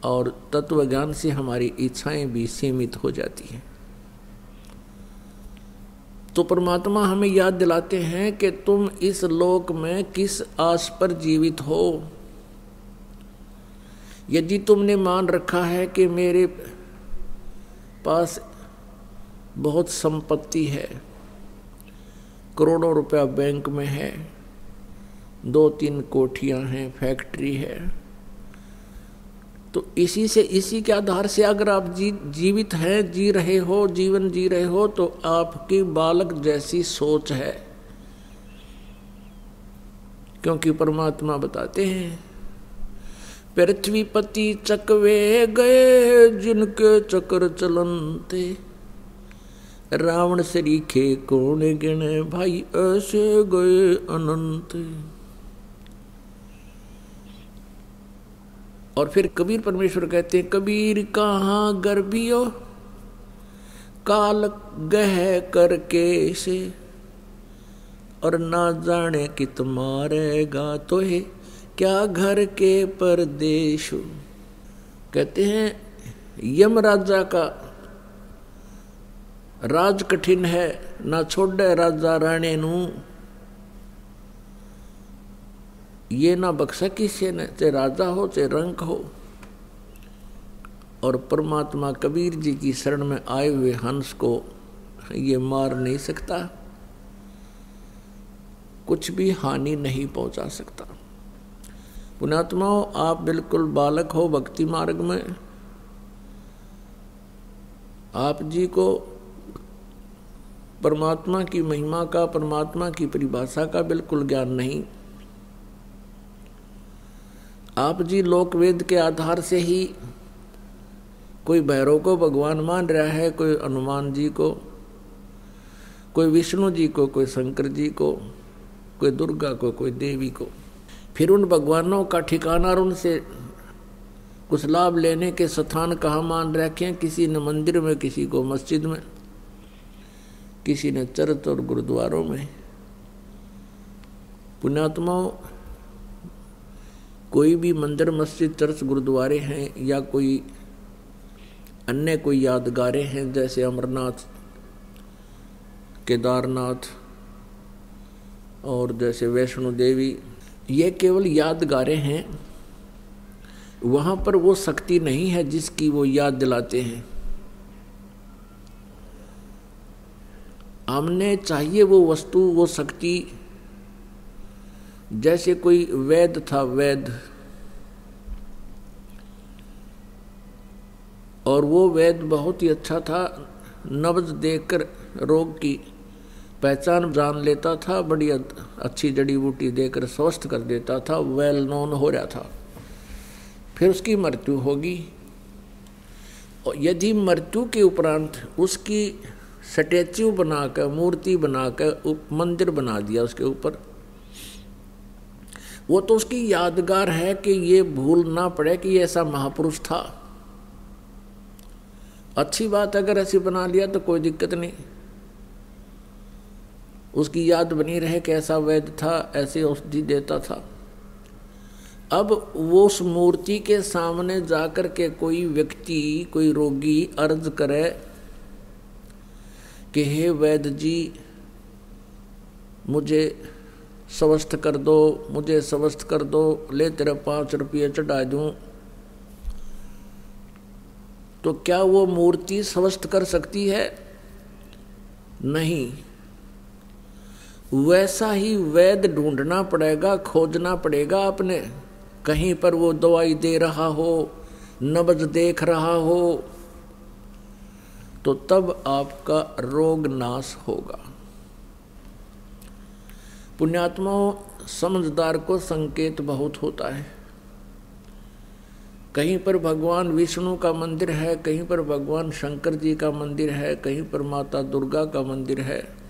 और तत्व ज्ञान से हमारी इच्छाएँ भी सीमित हो जाती हैं। तो परमात्मा हमें याद दिलाते हैं कि तुम इस लोक में किस आस पर जीवित हो। यदि तुमने मान रखा है कि मेरे पास बहुत संपत्ति है, करोड़ों रुपया बैंक में है दो तीन कोठियाँ हैं, फैक्ट्री है तो इसी से, इसी के आधार से अगर आप जी, जीवित हैं, जी रहे हो, जीवन जी रहे हो तो आपकी बालक जैसी सोच है। क्योंकि परमात्मा बताते हैं पृथ्वी पति चकवे गए जिनके चक्र चलनते रावण सरीखे कौन गिने भाई, ऐसे गए अनंत। और फिर कबीर परमेश्वर कहते हैं, कबीर, कहाँ गर्भियो? काल गह करके से, और ना जाने कि तुम्हारेगा तो है क्या घर के परदेश कहते हैं यम राजा का राज कठिन है, ना छोड़े राजा राणे नू। ये ना बख्शा किसी ने, चाहे राजा हो, चाहे रंक हो। और परमात्मा कबीर जी की शरण में आए हुए हंस को ये मार नहीं सकता, कुछ भी हानि नहीं पहुँचा सकता। पुणात्माओं आप बिल्कुल बालक हो भक्ति मार्ग में। आप जी को परमात्मा की महिमा का, परमात्मा की परिभाषा का बिल्कुल ज्ञान नहीं। आप जी लोक वेद के आधार से ही कोई भैरव को भगवान मान रहा है, कोई हनुमान जी को, कोई विष्णु जी को, कोई शंकर जी को, कोई दुर्गा को, कोई देवी को। फिर उन भगवानों का ठिकाना और उनसे कुछ लाभ लेने के स्थान कहाँ मान रखे किसी ने मंदिर में, किसी को मस्जिद में, किसी ने चर्च और गुरुद्वारों में। पुण्यात्मा कोई भी मंदिर, मस्जिद, चर्च, गुरुद्वारे हैं या कोई अन्य कोई यादगारें हैं, जैसे अमरनाथ, केदारनाथ और जैसे वैष्णो देवी ये केवल यादगारें हैं। वहाँ पर वो शक्ति नहीं है जिसकी वो याद दिलाते हैं। हमने चाहिए वो वस्तु, वो शक्ति, जैसे कोई वैद था वैद और वो वैद बहुत ही अच्छा था, नब्ज देखकर रोग की पहचान जान लेता था, बड़ी अच्छी जड़ी बूटी देकर स्वस्थ कर देता था वेल नोन हो रहा था। फिर उसकी मृत्यु होगी। और यदि मृत्यु के उपरांत उसकी स्टैच्यू बनाकर, मूर्ति बनाकर, उप, मंदिर बना दिया उसके ऊपर, वो तो उसकी यादगार है कि ये भूल ना पड़े कि ये ऐसा महापुरुष था। अच्छी बात अगर ऐसी बना लिया तो कोई दिक्कत नहीं। उसकी याद बनी रहे कि ऐसा वैद्य था, ऐसे औषधि देता था। अब वो उस मूर्ति के सामने जाकर के कोई व्यक्ति, कोई रोगी अर्ज़ करे कि, हे वैद्य जी, मुझे स्वस्थ कर दो, मुझे स्वस्थ कर दो, ले तेरे पाँच रुपये चढ़ा दूँ। तो क्या वो मूर्ति स्वस्थ कर सकती है? नहीं। वैसा ही वैद ढूंढना पड़ेगा, खोजना पड़ेगा अपने। कहीं पर वो दवाई दे रहा हो, नब्ज देख रहा हो तो तब आपका रोग नाश होगा। पुण्यात्मा समझदार को संकेत बहुत होता है। कहीं पर भगवान विष्णु का मंदिर है, कहीं पर भगवान शंकर जी का मंदिर है, कहीं पर माता दुर्गा का मंदिर है।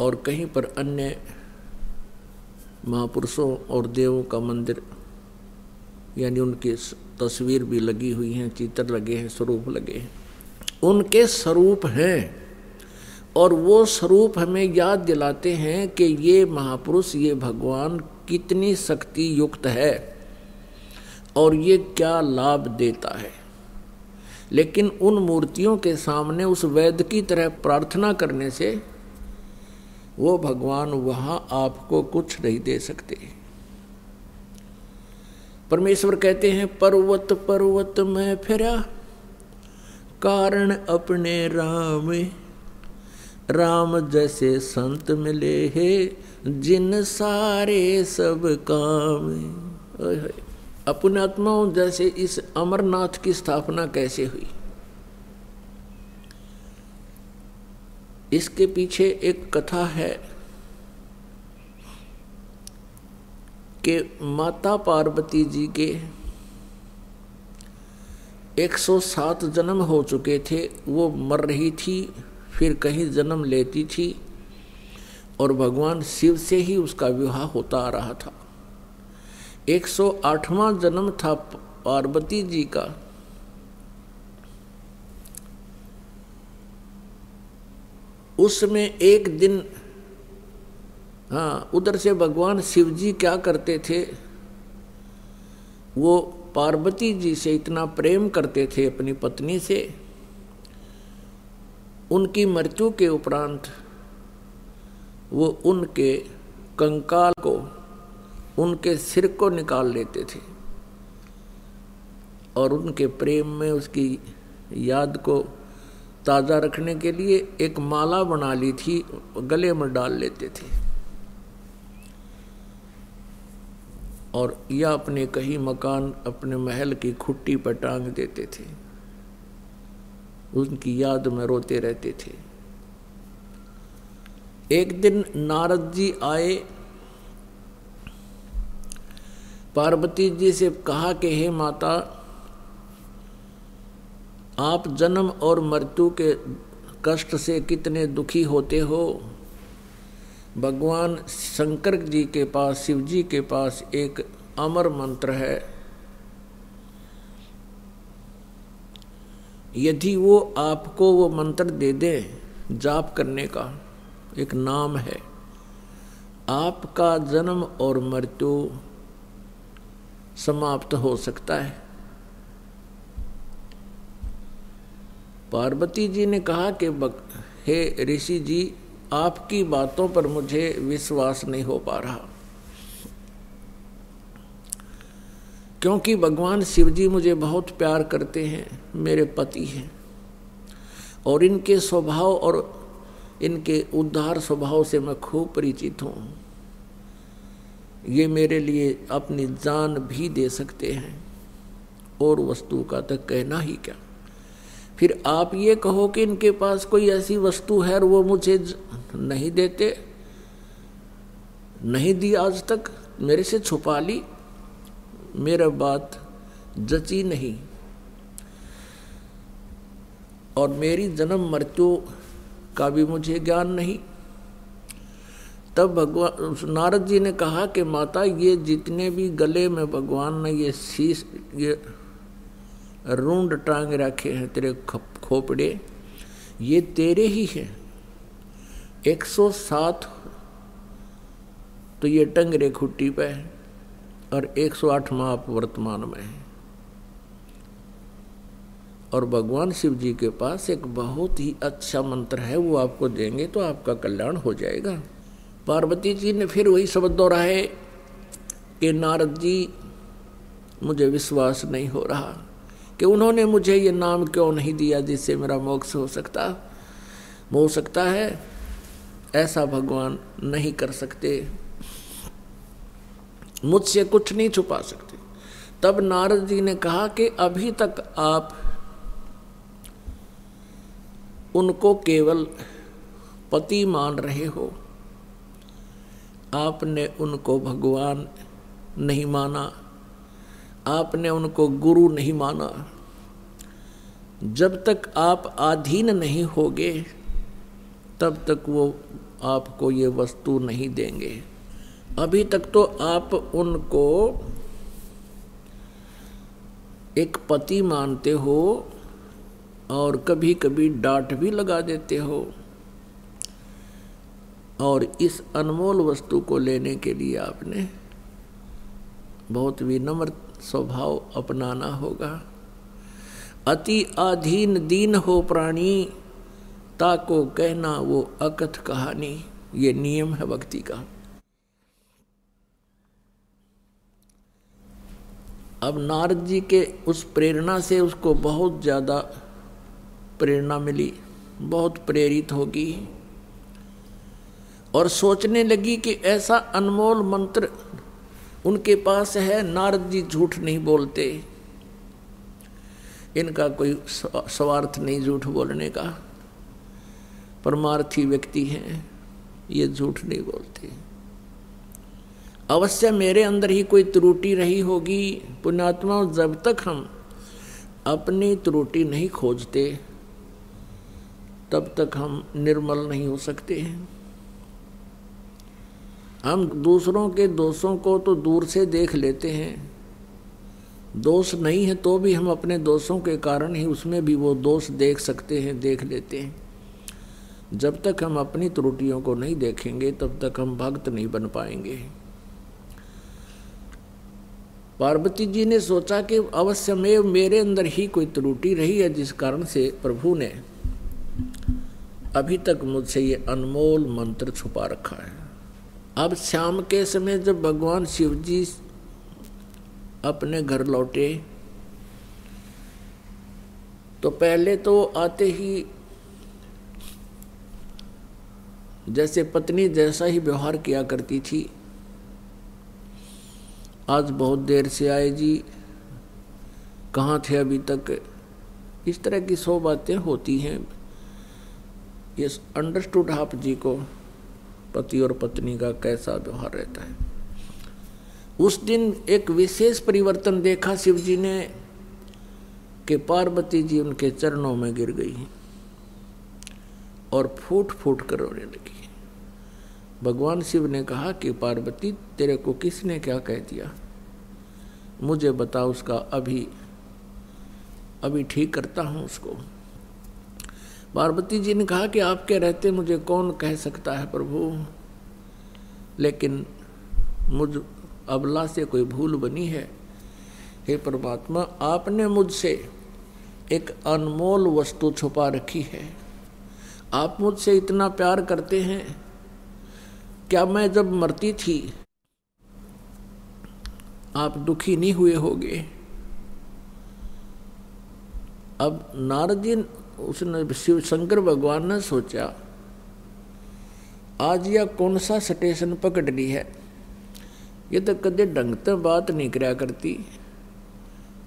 और कहीं पर अन्य महापुरुषों और देवों का मंदिर, यानी उनकी तस्वीर भी लगी हुई हैं, चित्र लगे हैं, स्वरूप लगे हैं। उनके स्वरूप हैं और वो स्वरूप हमें याद दिलाते हैं कि ये महापुरुष, ये भगवान कितनी शक्ति युक्त है और ये क्या लाभ देता है। लेकिन उन मूर्तियों के सामने उस वैद्य की तरह प्रार्थना करने से वो भगवान वहाँ आपको कुछ नहीं दे सकते। परमेश्वर कहते हैं, पर्वत पर्वत में फिरा, कारण अपने राम राम जैसे संत मिले हे, जिन सारे सब काम अपने आत्माओं जैसे इस अमरनाथ की स्थापना कैसे हुई? इसके पीछे एक कथा है कि माता पार्वती जी के 107 जन्म हो चुके थे, वो मर रही थी, फिर कहीं जन्म लेती थी और भगवान शिव से ही उसका विवाह होता आ रहा था। 108वां जन्म था पार्वती जी का। उसमें एक दिन हाँ उधर से भगवान शिव जी क्या करते थे? वो पार्वती जी से इतना प्रेम करते थे अपनी पत्नी से। उनकी मृत्यु के उपरांत वो उनके कंकाल को, उनके सिर को निकाल लेते थे। और उनके प्रेम में उसकी याद को ताज़ा रखने के लिए एक माला बना ली थी, गले में डाल लेते थे। और या अपने कहीं मकान, अपने महल की खुट्टी पर टांग देते थे। उनकी याद में रोते रहते थे। एक दिन नारद जी आए। पार्वती जी से कहा कि, हे माता आप जन्म और मृत्यु के कष्ट से कितने दुखी होते हो? भगवान शंकर जी के पास, शिव जी के पास एक अमर मंत्र है। यदि वो आपको वो मंत्र दे दे जाप करने का, एक नाम है। आपका जन्म और मृत्यु समाप्त हो सकता है। पार्वती जी ने कहा कि हे ऋषि जी, आपकी बातों पर मुझे विश्वास नहीं हो पा रहा। क्योंकि भगवान शिव जी मुझे बहुत प्यार करते हैं, मेरे पति हैं, और इनके स्वभाव और इनके उद्धार स्वभाव से मैं खूब परिचित हूँ। ये मेरे लिए अपनी जान भी दे सकते हैं, और वस्तु का तो कहना ही क्या। फिर आप ये कहो कि इनके पास कोई ऐसी वस्तु है और वो मुझे नहीं देते? नहीं दी आज तक? मेरे से छुपा ली? मेरा बात जची नहीं। और मेरी जन्म मृत्यु का भी मुझे ज्ञान नहीं। तब भगवान नारद जी ने कहा कि माता, ये जितने भी गले में भगवान ने ये शीश, ये रूंड टांग रखे हैं तेरे खोपड़े। ये तेरे ही हैं। 107 तो ये टंग रे खुट्टी पे है और 108 माप वर्तमान में है। और भगवान शिव जी के पास एक बहुत ही अच्छा मंत्र है, वो आपको देंगे तो आपका कल्याण हो जाएगा। पार्वती जी ने फिर वही शब्द दोहराए कि नारद जी, मुझे विश्वास नहीं हो रहा। कि उन्होंने मुझे ये नाम क्यों नहीं दिया जिससे मेरा मोक्ष हो सकता? हो सकता है, ऐसा भगवान नहीं कर सकते। मुझसे कुछ नहीं छुपा सकते। तब नारद जी ने कहा कि अभी तक आप उनको केवल पति मान रहे हो। आपने उनको भगवान नहीं माना। आपने उनको गुरु नहीं माना। जब तक आप अधीन नहीं होगे, तब तक वो आपको ये वस्तु नहीं देंगे। अभी तक तो आप उनको एक पति मानते हो और कभी कभी डांट भी लगा देते हो। और इस अनमोल वस्तु को लेने के लिए आपने बहुत विनम्र स्वभाव अपनाना होगा। अति अधीन दीन हो प्राणी, ताको कहना वो अकथ कहानी। ये नियम है भक्ति का। अब नारद जी के उस प्रेरणा से उसको बहुत ज़्यादा प्रेरणा मिली, बहुत प्रेरित होगी। और सोचने लगी कि ऐसा अनमोल मंत्र उनके पास है, नारद जी झूठ नहीं बोलते। इनका कोई स्वार्थ नहीं झूठ बोलने का। परमार्थी व्यक्ति हैं, ये झूठ नहीं बोलते। अवश्य मेरे अंदर ही कोई त्रुटि रही होगी। पुण्यात्मा, जब तक हम अपनी त्रुटि नहीं खोजते, तब तक हम निर्मल नहीं हो सकते हैं। हम दूसरों के दोषों को तो दूर से देख लेते हैं। दोष नहीं है तो भी हम अपने दोषों के कारण ही उसमें भी वो दोष देख सकते हैं, देख लेते हैं। जब तक हम अपनी त्रुटियों को नहीं देखेंगे, तब तक हम भक्त नहीं बन पाएँगे। पार्वती जी ने सोचा कि अवश्य में, मेरे अंदर ही कोई त्रुटि रही है जिस कारण से प्रभु ने अभी तक मुझसे ये अनमोल मंत्र छुपा रखा है। अब शाम के समय जब भगवान शिव जी अपने घर लौटे तो पहले तो आते ही जैसे पत्नी जैसा ही व्यवहार किया करती थी। आज बहुत देर से आए जी, कहाँ थे अभी तक? इस तरह की सौ बातें होती हैं। ये अंडरस्टूड आप जी को। पति और पत्नी का कैसा व्यवहार रहता है। उस दिन एक विशेष परिवर्तन देखा शिव जी ने कि पार्वती जी उनके चरणों में गिर गई और फूट फूट कर रोने लगी भगवान शिव ने कहा कि पार्वती, तेरे को किसने क्या कह दिया? मुझे बता उसका अभी अभी ठीक करता हूँ उसको। पार्वती जी ने कहा कि आपके रहते मुझे कौन कह सकता है, प्रभु? लेकिन मुझ अबला से कोई भूल बनी है। हे परमात्मा, आपने मुझसे एक अनमोल वस्तु छुपा रखी है। आप मुझसे इतना प्यार करते हैं। क्या मैं जब मरती थी, आप दुखी नहीं हुए होगे? अब नारद जी उसने शिव शंकर भगवान ने सोचा, आज यह कौन सा स्टेशन पकड़ ली है? ये तो कदे ढंग बात नहीं कराया करती।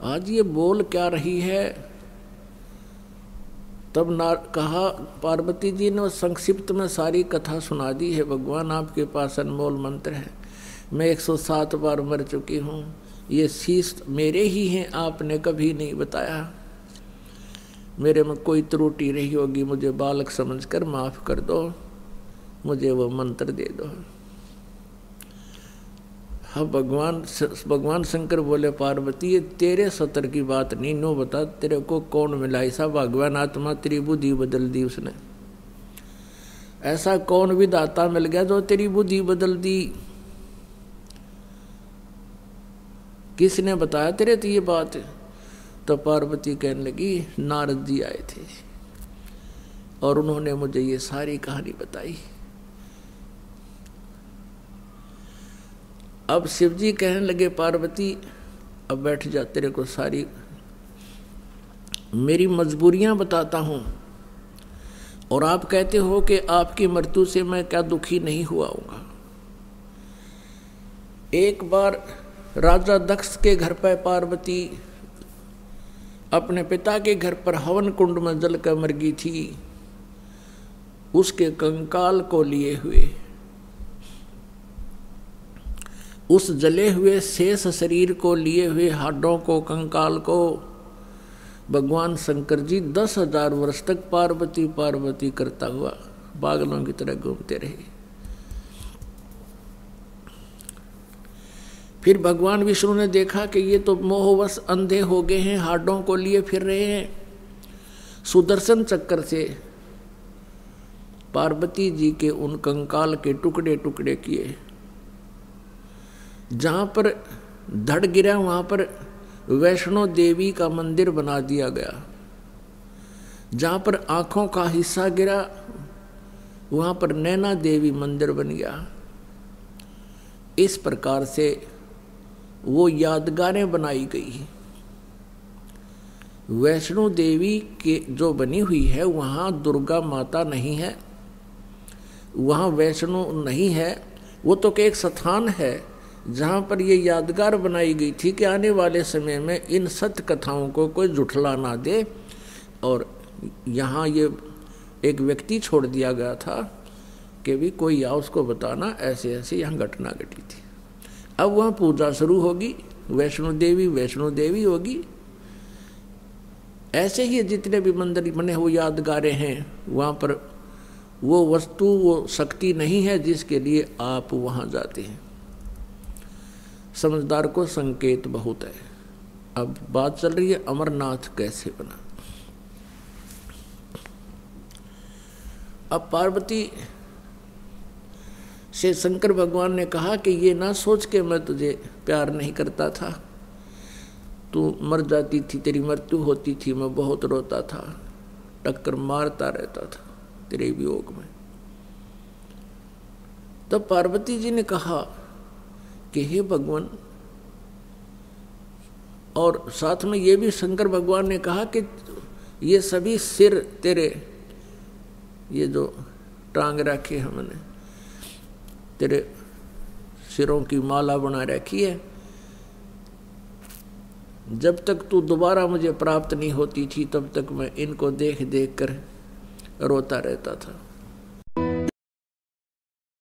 आज ये बोल क्या रही है? तब ना कहा, पार्वती जी ने संक्षिप्त में सारी कथा सुना दी है। भगवान आपके पास अनमोल मंत्र है। मैं 107 बार मर चुकी हूँ। ये शीश मेरे ही हैं, आपने कभी नहीं बताया। मेरे में कोई त्रुटि रही होगी, मुझे बालक समझकर माफ़ कर दो, मुझे वो मंत्र दे दो। हाँ भगवान भगवान शंकर बोले, पार्वती, ये तेरे सतर की बात नहीं, नो बता, तेरे को कौन मिला? ऐसा भगवान आत्मा तेरी बुद्धि बदल दी उसने। ऐसा कौन भी दाता मिल गया जो तेरी बुद्धि बदल दी? किसने बताया तेरे तो ये बात? तो पार्वती कहने लगी, नारद जी आए थे और उन्होंने मुझे ये सारी कहानी बताई। अब शिव जी कहने लगे, पार्वती, अब बैठ जा, तेरे को सारी, मेरी मजबूरियाँ बताता हूँ। और आप कहते हो कि आपकी मृत्यु से मैं क्या दुखी नहीं हुआ हूँगा एक बार राजा दक्ष के घर पर पार्वती अपने पिता के घर पर हवन कुंड में जल कर मर गई थी। उसके कंकाल को लिए हुए, उस जले हुए शेष शरीर को लिए हुए हाडों को, कंकाल को, भगवान शंकर जी दस हज़ार वर्ष तक पार्वती पार्वती करता हुआ पागलों की तरह घूमते रहे। फिर भगवान विष्णु ने देखा कि ये तो मोहवश अंधे हो गए हैं हाडों को लिए फिर रहे हैं। सुदर्शन चक्कर से पार्वती जी के उन कंकाल के टुकड़े टुकड़े किए। जहाँ पर धड़ गिरा, वहाँ पर वैष्णो देवी का मंदिर बना दिया गया। जहाँ पर आँखों का हिस्सा गिरा, वहाँ पर नैना देवी मंदिर बन गया। इस प्रकार से वो यादगारें बनाई गई हैं। वैष्णो देवी के जो बनी हुई है, वहाँ दुर्गा माता नहीं है, वहाँ वैष्णो नहीं है, वो तो एक स्थान है जहाँ पर ये यादगार बनाई गई थी कि आने वाले समय में इन सत्य कथाओं को कोई जुठला ना दे और यहाँ ये एक व्यक्ति छोड़ दिया गया था कि भी कोई या उसको बताना ऐसे ऐसे यहाँ घटना घटी थी। अब वहाँ पूजा शुरू होगी, वैष्णो देवी वैष्णो देवी होगी। ऐसे ही जितने भी मंदिर बने वो यादगारें हैं, वहाँ पर वो वस्तु, वो शक्ति नहीं है जिसके लिए आप वहाँ जाते हैं। समझदार को संकेत बहुत है। अब बात चल रही है अमरनाथ कैसे बना। अब पार्वती से शंकर भगवान ने कहा कि ये ना सोच के मैं तुझे प्यार नहीं करता था। तू मर जाती थी, तेरी मृत्यु होती थी, मैं बहुत रोता था, टक्कर मारता रहता था तेरे वियोग में। तब पार्वती जी ने कहा कि हे भगवान, और साथ में ये भी शंकर भगवान ने कहा कि ये सभी सिर तेरे, ये जो टांग रखे हमने तेरे सिरों की माला बना रखी है। जब तक तू दोबारा मुझे प्राप्त नहीं होती थी, तब तक मैं इनको देख देख कर रोता रहता था।